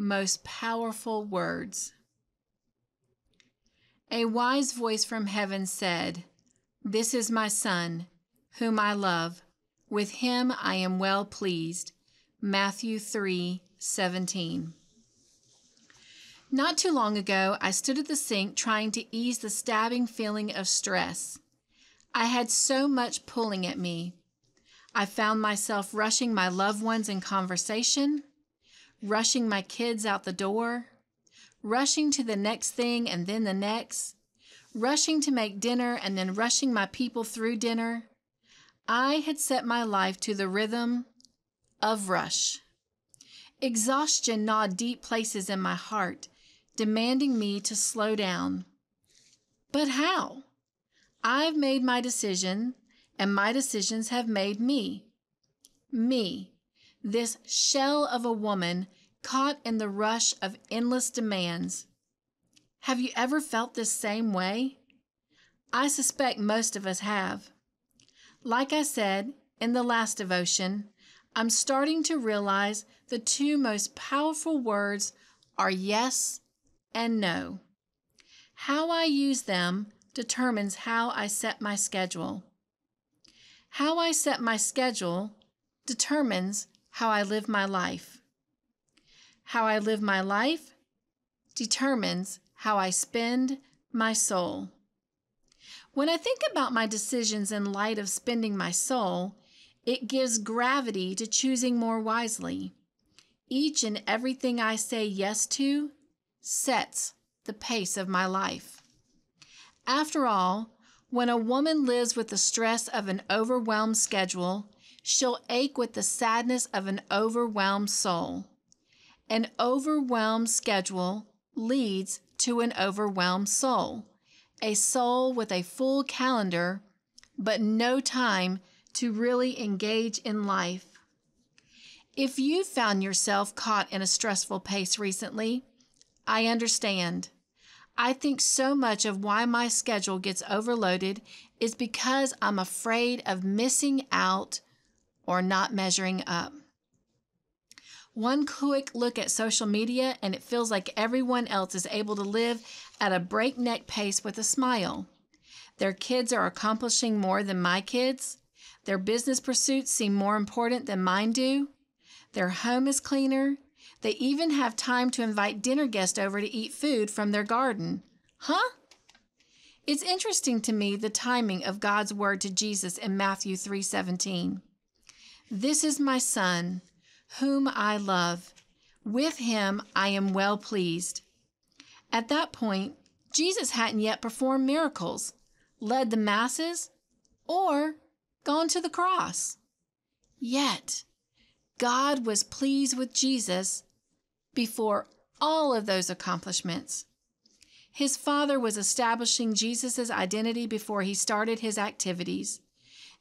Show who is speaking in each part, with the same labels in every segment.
Speaker 1: most powerful words. A wise voice from heaven said, This is my Son, whom I love. With him I am well pleased. Matthew 3 17. Not too long ago, I stood at the sink trying to ease the stabbing feeling of stress. I had so much pulling at me. I found myself rushing my loved ones in conversation, rushing my kids out the door, rushing to the next thing and then the next, rushing to make dinner and then rushing my people through dinner. I had set my life to the rhythm of rush. Exhaustion gnawed deep places in my heart, demanding me to slow down. But how? I've made my decision, and my decisions have made me. Me, this shell of a woman caught in the rush of endless demands. Have you ever felt this same way? I suspect most of us have. Like I said in the last devotion, I'm starting to realize the two most powerful words are yes and no. How I use them determines how I set my schedule. How I set my schedule determines how I live my life. How I live my life determines how I spend my soul. When I think about my decisions in light of spending my soul, it gives gravity to choosing more wisely. Each and everything I say yes to sets the pace of my life. After all, when a woman lives with the stress of an overwhelmed schedule, she'll ache with the sadness of an overwhelmed soul. An overwhelmed schedule leads to an overwhelmed soul, a soul with a full calendar, but no time to really engage in life. If you found yourself caught in a stressful pace recently, I understand. I think so much of why my schedule gets overloaded is because I'm afraid of missing out or not measuring up. One quick look at social media, and it feels like everyone else is able to live at a breakneck pace with a smile. Their kids are accomplishing more than my kids. Their business pursuits seem more important than mine do. Their home is cleaner. They even have time to invite dinner guests over to eat food from their garden. Huh? It's interesting to me the timing of God's word to Jesus in Matthew 3:17. This is my son, whom I love. With him I am well pleased. At that point, Jesus hadn't yet performed miracles, led the masses, or gone to the cross. Yet, God was pleased with Jesus before all of those accomplishments. His father was establishing Jesus' identity before he started his activities.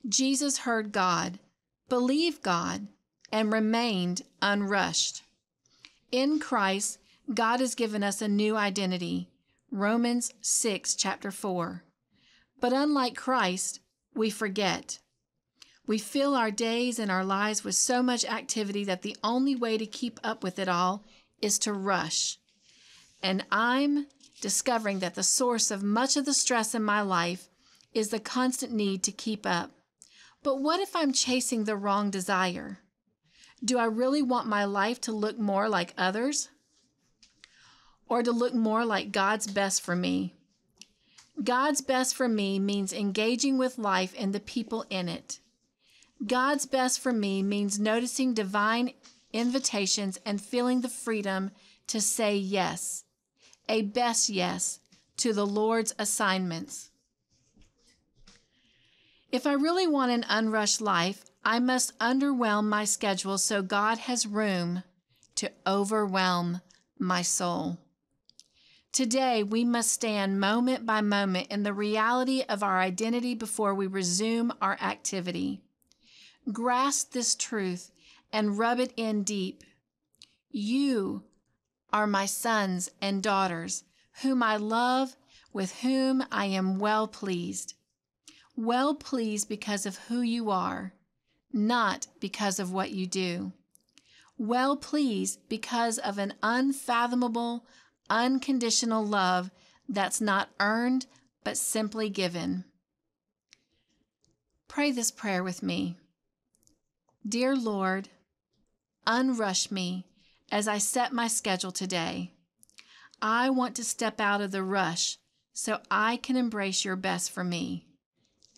Speaker 1: Jesus heard God, believed God, and remained unrushed. In Christ, God has given us a new identity. Romans 6, chapter 4. But unlike Christ, we forget. We fill our days and our lives with so much activity that the only way to keep up with it all is to rush. And I'm discovering that the source of much of the stress in my life is the constant need to keep up. But what if I'm chasing the wrong desire? Do I really want my life to look more like others? Or to look more like God's best for me? God's best for me means engaging with life and the people in it. God's best for me means noticing divine invitations and feeling the freedom to say yes, a best yes, to the Lord's assignments. If I really want an unrushed life, I must underwhelm my schedule so God has room to overwhelm my soul. Today, we must stand moment by moment in the reality of our identity before we resume our activity. Grasp this truth and rub it in deep. You are my sons and daughters, whom I love, with whom I am well pleased. Well pleased because of who you are, not because of what you do. well pleased because of an unfathomable, unconditional love that's not earned but simply given. Pray this prayer with me. Dear Lord, unrush me as I set my schedule today. I want to step out of the rush so I can embrace your best for me.